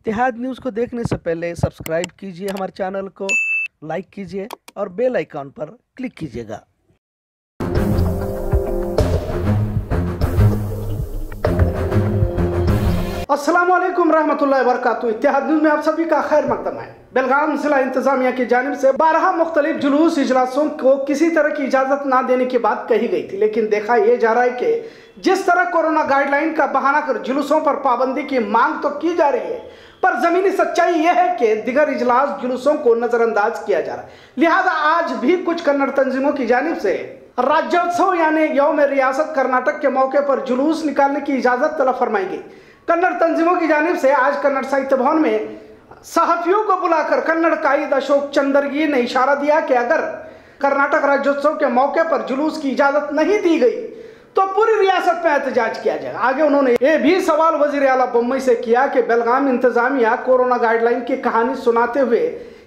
इत्तेहाद news को देखने से पहले सब्सक्राइब कीजिए हमारे चैनल को, लाइक कीजिए और बेल आइकॉन पर क्लिक कीजिएगा। अस्सलाम वालेकुम रहमतुल्लाहि वबरकातुहू इत्तेहाद न्यूज़ में आप सभी का खैर मकदम है। बेलगाम जिला इंतजामिया की जानब से बारह मुख्तलिफ़ जुलूस इजलासों को किसी तरह की इजाज़त ना देने की बात कही गई थी, लेकिन देखा यह जा रहा है कि जिस तरह कोरोना गाइडलाइन का बहाना कर जुलूसों पर पाबंदी की मांग तो की जा रही है पर जमीनी सच्चाई यह है कि दिगर इजलास जुलूसों को नज़रअंदाज किया जा रहा है। लिहाजा आज भी कुछ कन्नड़ तंजीमों की जानब से राज्योत्सव यानी यौम रियासत कर्नाटक के मौके पर जुलूस निकालने की इजाज़त तलब फरमाई गई कन्नड़ तंजीमों की जानब से आज कन्नड़ साहित्य भवन में सहाफियों को बुलाकर कन्नड़ कायद अशोक चंदरगी ने इशारा दिया कि अगर कर्नाटक राज्योत्सव के मौके पर जुलूस की इजाज़त नहीं दी गई तो पूरी रियासत में एहतजाज किया जाएगा। आगे उन्होंने ये भी सवाल वज़ीर अला बम्बई से किया कि बेलगाम इंतजामिया कोरोना गाइडलाइन की कहानी सुनाते हुए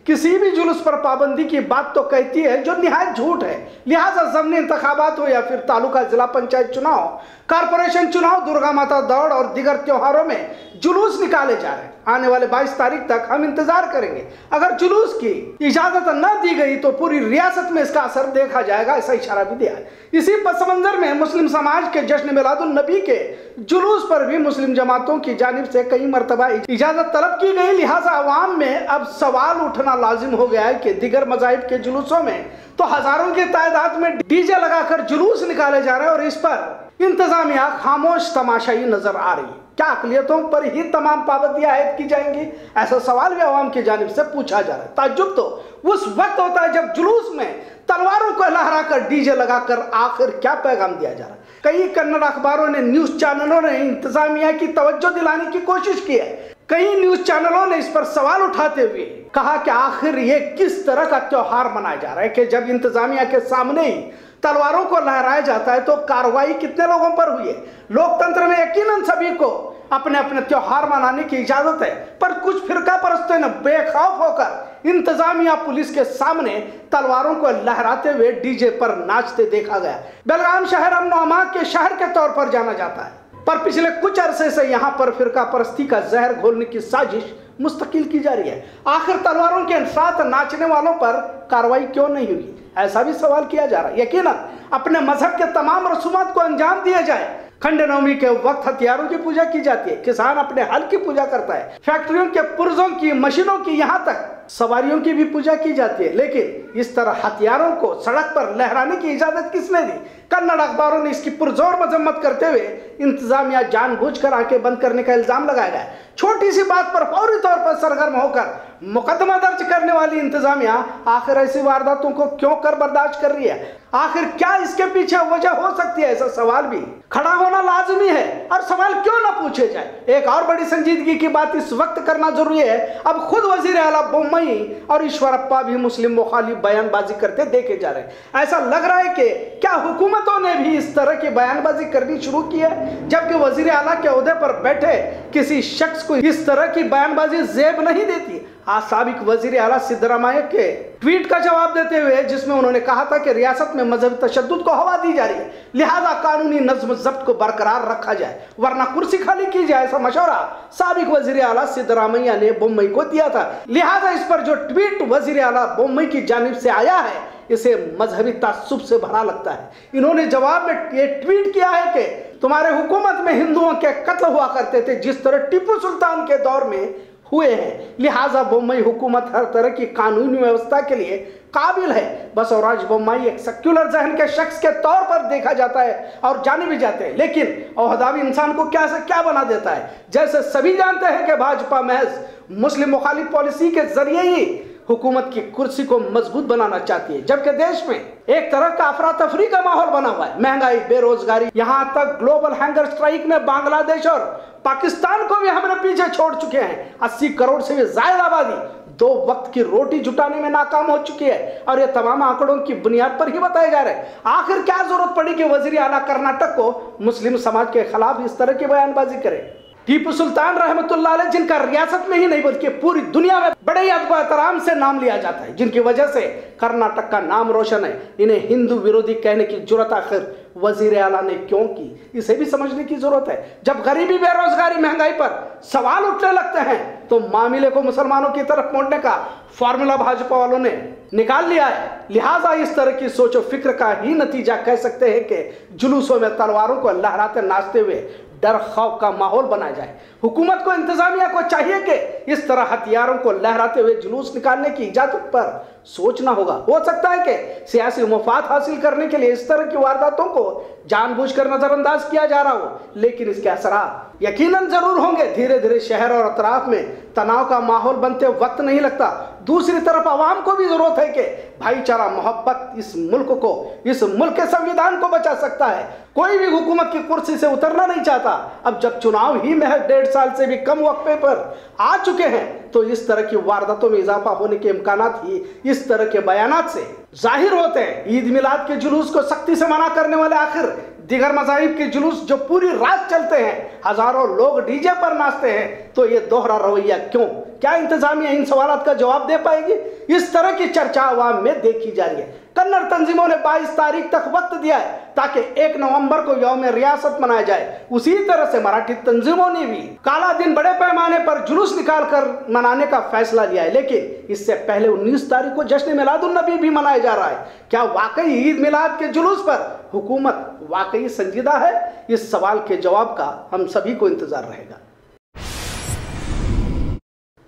किसी भी जुलूस पर पाबंदी की बात तो कहती है, जो निहायत झूठ है। लिहाजा जमनी इंतबात हो या फिर तालुका जिला पंचायत चुनाव, कारपोरेशन चुनाव, दुर्गा माता दौड़ और दिगर त्योहारों में जुलूस निकाले जा रहे हैं। आने वाले 22 तारीख तक हम इंतज़ार करेंगे। अगर जुलूस की इजाज़त न दी गई तो पूरी रियासत में इसका असर देखा जाएगा, ऐसा इशारा भी दिया है। इसी पस मंजर में मुस्लिम समाज के जश्न मिलादुल नबी के जुलूस पर भी मुस्लिम जमातों की जानब से कई मरतबा इजाज़त तलब की गई। लिहाजा अवाम में अब सवाल उठना लाजिम हो गया है कि दिगर मजाहब के जुलूसों में तो हज़ारों की तादाद में डीजे लगाकर जुलूस निकाले जा रहे हैं और इस पर इंतजामिया खामोश तमाशाई नज़र आ रही है। क्या अकलियतों पर ही तमाम पाबंदियाँ आयद की जाएँगी? ऐसा सवाल भी आवाम की जानब से पूछा जा रहा है। ताजुब तो उस वक्त होता है जब जुलूस में तलवारों को लहरा कर डीजे लगाकर आखिर क्या पैगाम दिया जा रहा है? कई कन्नड़ अखबारों ने न्यूज़ चैनलों ने इंतजामिया की तवज्जो दिलाने की कोशिश की है। कई न्यूज़ चैनलों ने इस पर सवाल उठाते हुए कहा कि आखिर ये किस तरह का त्योहार मनाया जा रहा है कि जब इंतजामिया के सामने ही तलवारों को लहराया जाता है तो कार्रवाई कितने लोगों पर हुई है? लोकतंत्र में यकीनन सभी को अपने अपने त्यौहार मनाने की इजाज़त है। पर कुछ फिरका परस्तों ने, बेखौफ होकर इंतजामिया पुलिस के सामने तलवारों को लहराते हुए डीजे पर नाचते देखा गया। बेलगाम शहर अमन के शहर के तौर पर जाना जाता है। पर पिछले कुछ अरसे से यहाँ पर फिरका परस्ती का जहर घोलने की साजिश मुस्तकिल की जा रही है। आखिर तलवारों के साथ नाचने वालों पर कार्रवाई क्यों नहीं हुई? ऐसा भी सवाल किया जा रहा है। यकीन अपने मज़हब के तमाम रसूमात को अंजाम दिया जाए। खंड नवमी के वक्त हथियारों की पूजा की जाती है। किसान अपने हल की पूजा करता है। फैक्ट्रियों के पुर्जों की, मशीनों की यहाँ तक सवारियों की भी पूजा की जाती है। लेकिन इस तरह हथियारों को सड़क पर लहराने की इजाज़त किसने दी? कन्नड़ अखबारों ने इसकी पुरजोर मजम्मत करते हुए इंतजामिया जानबूझकर आँखें बंद करने का इल्ज़ाम लगाया गया छोटी सी बात पर फौरी तौर पर सरगर्म होकर मुकदमा दर्ज करने वाली इंतजामिया, आखिर ऐसी वारदातों को क्यों कर बर्दाश्त कर रही है? आखिर क्या इसके पीछे वजह हो सकती है? ऐसा सवाल भी खड़ा होना लाजमी है और सवाल क्यों ना पूछे जाए? एक और बड़ी संजीदगी की बात इस वक्त करना ज़रूरी है। अब खुद वज़ीर अला बोमई और ईश्वरप्पा भी मुस्लिम मुखालिफ बयानबाजी करते देखे जा रहे हैं। ऐसा लग रहा है कि क्या हुकूमतों ने भी इस तरह की बयानबाजी करनी शुरू की है? जबकि वज़ीर अला के अहदे पर बैठे किसी शख्स को इस तरह की बयानबाजी जेब नहीं देती। आज सबक वज़ीर अला सिद्धरामैया के ट्वीट का जवाब देते हुए, जिसमें उन्होंने कहा था कि रियासत में मजहबी तशद को हवा दी जा रही है। लिहाजा कानूनी नज्म जब्त को बरकरार रखा जाए, वरना कुर्सी खाली की जाए, ऐसा मशवरा सबक वज़ीर अला सिद्धरामैया ने मुंबई को दिया था। लिहाजा इस पर जो ट्वीट वज़ीर अला मुंबई की जानब से आया है, इसे मजहबी तासुब से भरा लगता है। इन्होंने जवाब में ये ट्वीट किया है कि, तुम्हारे हुकूमत में हिंदुओं के कत्ल हुआ करते थे, जिस तरह टीपू सुल्तान के दौर में हुए हैं। लिहाजा बोम्बई हुकूमत हर तरह की कानूनी व्यवस्था के लिए काबिल है। बस और आज बोम्बई एक सेक्युलर जहन के शख्स के तौर पर देखा जाता है और जाने भी जाते हैं। लेकिन अहदावी इंसान को क्या से क्या बना देता है? जैसे सभी जानते हैं कि भाजपा महज मुस्लिम मुखालिफ पॉलिसी के ज़रिए ही हुकूमत की कुर्सी को मज़बूत बनाना चाहती है, जबकि देश में एक तरह का अफरा तफरी का माहौल बना हुआ है। महँगाई, बेरोजगारी, यहाँ तक ग्लोबल हैंगर स्ट्राइक ने बांग्लादेश और पाकिस्तान को भी हमने पीछे छोड़ चुके हैं। 80 करोड़ से भी ज़्यादा आबादी दो वक्त की रोटी जुटाने में नाकाम हो चुकी है। और ये तमाम आंकड़ों की बुनियाद पर ही बताए जा रहे हैं। आखिर क्या ज़रूरत पड़ी कि वज़ीर आला कर्नाटक को मुस्लिम समाज के खिलाफ इस तरह की बयानबाजी करे? टीपू सुल्तान रहमतुल्लाह जिनका रियासत में ही नहीं, बल्कि पूरी दुनिया में बड़े ही एहतराम से नाम लिया जाता है, जिनकी वजह से कर्नाटक का नाम रोशन है। इन्हें हिंदू विरोधी कहने की ज़रूरत आखिर वज़ीर आला ने क्यों की? इसे भी समझने की ज़रूरत है। जब गरीबी, बेरोजगारी, महँगाई पर सवाल उठने लगते हैं तो मामले को मुसलमानों की तरफ़ मोड़ने का फॉर्मूला भाजपा वालों ने निकाल लिया है। लिहाजा इस तरह की सोचो फ़िक्र का ही नतीजा कह सकते हैं कि जुलूसों में तलवारों को लहराते नाचते हुए डर खौफ का माहौल बनाया जाए। हुकूमत को इंतजामिया को चाहिए कि इस तरह हथियारों को लहराते हुए जुलूस निकालने की इजाज़त पर सोचना होगा। हो सकता है कि सियासी मुफाद हासिल करने के लिए इस तरह की वारदातों को जानबूझकर नजरअंदाज किया जा रहा हो, लेकिन इसके असरात यकीनन ज़रूर होंगे। धीरे धीरे शहर और अतराफ में तनाव का माहौल बनते वक्त नहीं लगता। दूसरी तरफ़ आवाम को भी ज़रूरत है कि भाईचारा, मोहब्बत इस मुल्क को, इस मुल्क के संविधान को बचा सकता है। कोई भी हुकूमत की कुर्सी से उतरना नहीं चाहता। अब जब चुनाव ही महज डेढ़ साल से भी कम वक्फे पर आ चुके हैं। तो इस तरह की वारदातों में इजाफा होने के इम्कान ही इस तरह के बयान से ज़ाहिर होते हैं। ईद मिलाद के जुलूस को सख्ती से मना करने वाले आखिर दिगर मजाहिब के जुलूस जो पूरी रात चलते हैं, हज़ारों लोग डीजे पर नाचते हैं तो ये दोहरा रवैया क्यों? क्या इंतजामिया इन सवाल का जवाब दे पाएगी? इस तरह की चर्चा आवाम में देखी जा रही है। कन्नड़ तंजीमों ने 22 तारीख तक वक्त दिया है ताकि 1 नवंबर को यौम रियासत मनाया जाए। उसी तरह से मराठी तंजीमों ने भी काला दिन बड़े पैमाने पर जुलूस निकाल कर मनाने का फैसला लिया है। लेकिन इससे पहले 19 तारीख को जश्न मिलादुल नबी भी मनाया जा रहा है। क्या वाकई ईद मिलाद के जुलूस पर हुकूमत वाकई संजीदा है? इस सवाल के जवाब का हम सभी को इंतज़ार रहेगा।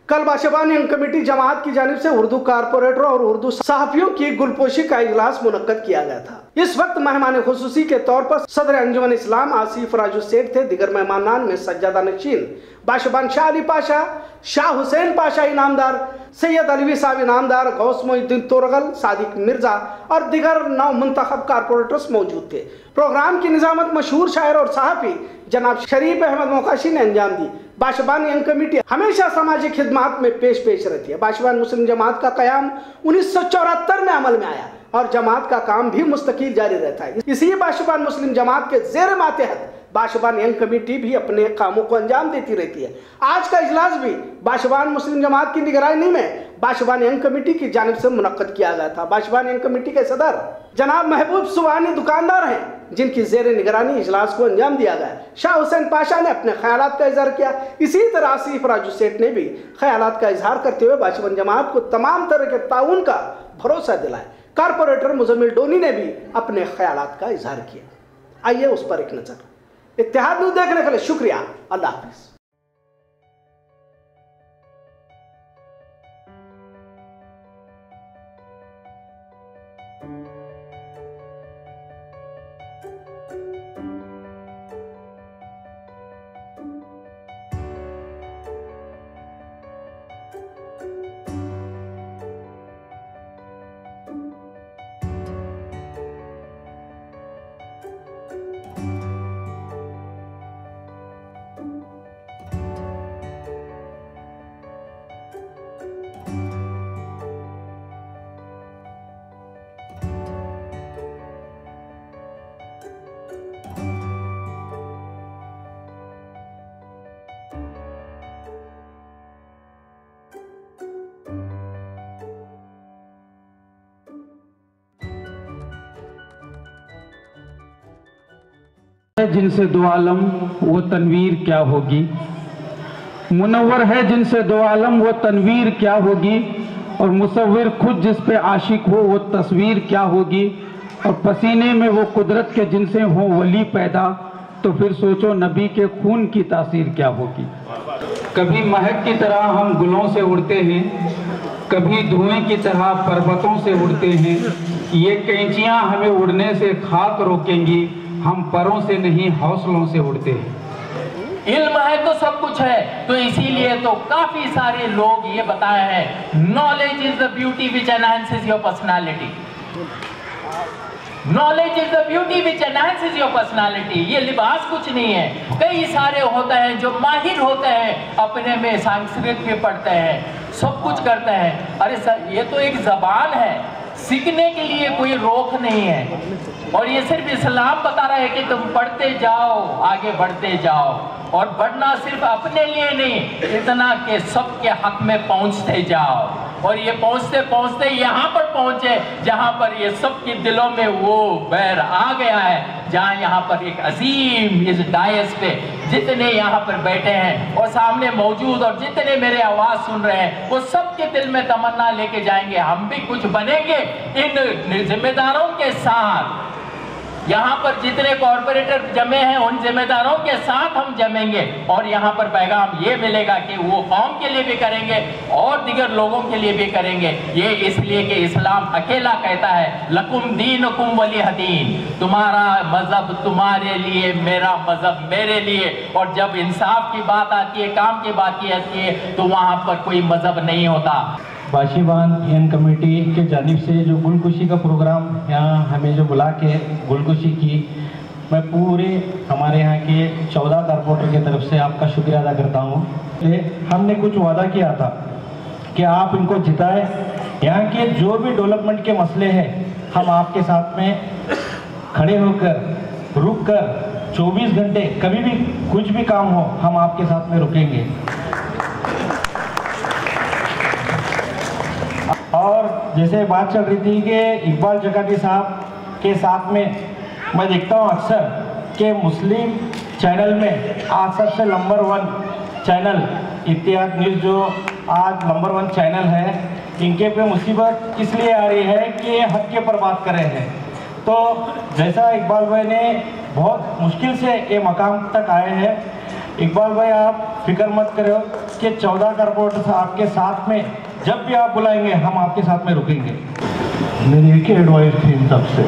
कल बाशबानी कमेटी जमात की जानब से उर्दू कारपोरेटरों और उर्दू सहाफियों की गुलपोशी का इजलास मुनद किया गया था। इस वक्त मेहमान खसूसी के तौर पर सदर अंजुमन इस्लाम, आसिफ राजू सेठ थे, दिगर मेहमानान में सज्जादा नशीन, बाशबान शाह अली पाशा, शाह हुसैन पाशा इनामदार, सैयद अलवी साहब इनामदार, गौस मोहुद्दीन तोरगल, सादिक मिर्ज़ा और दिगर नौ मुंतखब कारपोरेटर्स मौजूद थे। प्रोग्राम की निजामत मशहूर शायर और सहाफ़ी जनाब शरीफ अहमद मोकाशी ने अंजाम दी बाशबान यंग कमेटी हमेशा समाजी खिदमात में पेश पेश रहती है। बाशबान मुस्लिम जमात का कयाम उन्नीस में अमल में आया और जमात का काम भी मुस्तकिल जारी रहता है। इसी बाशबान मुस्लिम जमात के जेर मातहत बाशबान यंग कमेटी भी अपने कामों को अंजाम देती रहती है। आज का इजलास भी बाशबान मुस्लिम जमात की निगरानी में बाशबान यंग कमेटी की जानब से मुनद किया गया था। बाशबान यंग कमेटी के सदर जनाब महबूब सुबहानी दुकानदार हैं। जिनकी जेर निगरानी इजलास को अंजाम दिया गया शाह हुसैन पाशा ने अपने ख्याल का इजहार किया। इसी तरह आसिफ राजू सेठ ने भी ख्याल का इजहार करते हुए बाशबान जमात को तमाम तरह के ताउन का भरोसा दिलाया। कारपोरेटर मुजम्मिल डोनी ने भी अपने ख्याल का इजहार किया। आइए उस पर एक नज़र। इतिहाद न्यूज़ देखने के लिए शुक्रिया। अल्लाह हाफिज़। जिनसे दो आलम, वो तनवीर क्या होगी? मुनवर है जिनसे दो आलम, वो तनवीर क्या होगी? और मुसविर खुद जिस पे आशिक हो, वो तस्वीर क्या होगी? और पसीने में वो कुदरत के जिनसे हो, वली पैदा तो फिर सोचो नबी के खून की तासीर क्या होगी? कभी महक की तरह हम गुलों से उड़ते हैं, कभी धुएँ की तरह पर्वतों से उड़ते हैं, ये कैंचियाँ हमें उड़ने से खाक रोकेंगी हम परों से नहीं, हौसलों से उड़ते हैं। इल्म है तो सब कुछ है तो इसीलिए तो काफ़ी सारे लोग ये बताए हैं knowledge is the beauty which enhances your personality knowledge is the beauty which enhances your personality ये लिबास कुछ नहीं है। कई सारे होते हैं जो माहिर होते हैं, अपने में संस्कृत भी पढ़ते हैं, सब कुछ करते हैं। अरे सर, ये तो एक जबान है। सीखने के लिए कोई रोक नहीं है। और ये सिर्फ़ इस्लाम बता रहा है कि तुम पढ़ते जाओ, आगे बढ़ते जाओ। और बढ़ना सिर्फ़ अपने लिए नहीं, इतना के सबके हक में पहुँचते जाओ। और ये पहुँचते पहुँचते यहाँ पर पहुँचे, जहाँ पर ये सबके दिलों में वो बैर आ गया है, जहाँ यहाँ पर एक अजीम इस डायस पे जितने यहाँ पर बैठे हैं, और सामने मौजूद और जितने मेरे आवाज़ सुन रहे हैं, वो सबके दिल में तमन्ना लेके जाएँगे, हम भी कुछ बनेंगे इन जिम्मेदारों के साथ। यहाँ पर जितने कॉरपोरेटर जमे हैं, उन जिम्मेदारों के साथ हम जमेंगे। और यहाँ पर पैगाम ये मिलेगा कि वो कौम के लिए भी करेंगे और दिगर लोगों के लिए भी करेंगे। ये इसलिए कि इस्लाम अकेला कहता है, लकुम दीन कुम वली हदीन। तुम्हारा मज़हब तुम्हारे लिए, मेरा मज़हब मेरे लिए। और जब इंसाफ की बात आती है, काम की बात आती है तो वहाँ पर कोई मज़हब नहीं होता। बाशीबान एन कमेटी के जानिब से जो गुलकुशी का प्रोग्राम यहाँ हमें जो बुला के गुलकुशी की, मैं पूरे हमारे यहाँ के चौदह कारपोरेटर की तरफ़ से आपका शुक्रिया अदा करता हूँ। हमने कुछ वादा किया था कि आप इनको जिताए। यहाँ के जो भी डेवलपमेंट के मसले हैं, हम आपके साथ में खड़े होकर रुक कर 24 घंटे कभी भी कुछ भी काम हो, हम आपके साथ में रुकेंगे। जैसे बात चल रही थी कि इकबाल जकाती साहब के साथ में मैं देखता हूँ अक्सर कि मुस्लिम चैनल में आज सबसे number one channel Ittehad news जो आज नंबर वन चैनल है, इनके पे मुसीबत इसलिए आ रही है कि हक के पर बात कर रहे हैं। तो जैसा इकबाल भाई ने बहुत मुश्किल से ये मकाम तक आए हैं, इकबाल भाई आप फ़िक्र मत करो कि चौदह कारपोरेटर आपके साथ में जब भी आप बुलाएँगे, हम आपके साथ में रुकेंगे। मेरी एक ही एडवाइस थी इन सबसे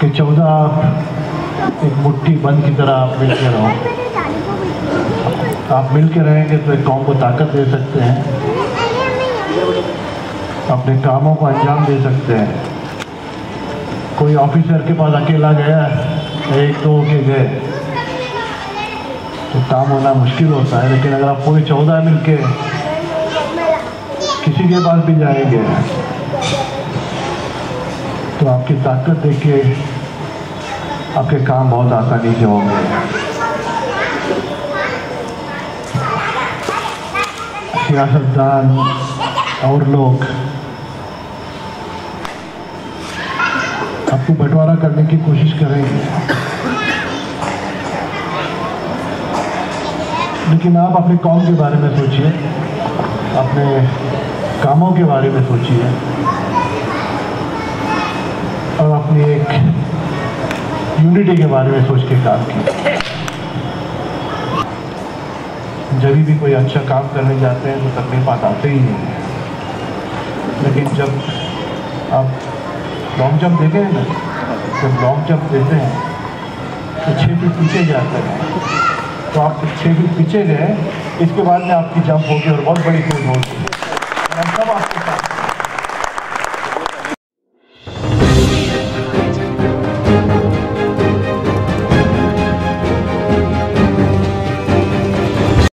कि चौदह आप एक मुट्ठी बंद की तरह आप मिल के रहो। आप मिल के रहेंगे तो एक कौम को ताकत दे सकते हैं। अपने कामों को अंजाम दे सकते हैं। कोई ऑफिसर के पास अकेला गया, एक दो के गए। तो काम होना मुश्किल होता है, लेकिन अगर आप पूरे चौदह मिल के किसी के पास भी जाएँगे तो आपकी ताकत देख के आपके काम बहुत आसानी से होंगे। सियासतदान और लोग आपको बंटवारा करने की कोशिश करेंगे। लेकिन आप अपने कौम के बारे में सोचिए। अपने कामों के बारे में सोचिए। और अपनी एक यूनिटी के बारे में सोच के काम कीजिए। जब भी कोई अच्छा काम करने जाते हैं तो तकलीफ़ आते ही नहीं है। लेकिन जब आप लॉन्ग जंप देते हैं ना, जब लॉन्ग जंप देते हैं तो छः फीट पीछे जाते हैं। तो आप छः फीट पीछे गए, इसके बाद में आपकी जंप होगी और बहुत बड़ी फ़ील्ड होगी।